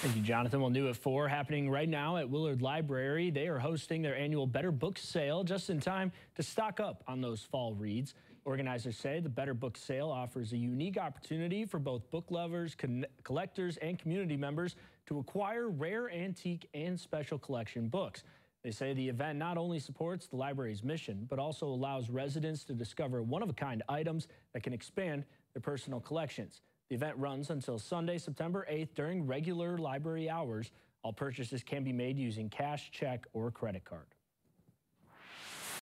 Thank you, Jonathan. Well, new at 4 happening right now at Willard Library. They are hosting their annual Better Book Sale just in time to stock up on those fall reads. Organizers say the Better Book Sale offers a unique opportunity for both book lovers, collectors, and community members to acquire rare, antique, and special collection books. They say the event not only supports the library's mission, but also allows residents to discover one-of-a-kind items that can expand their personal collections. The event runs until Sunday, September 8th during regular library hours. All purchases can be made using cash, check, or credit card.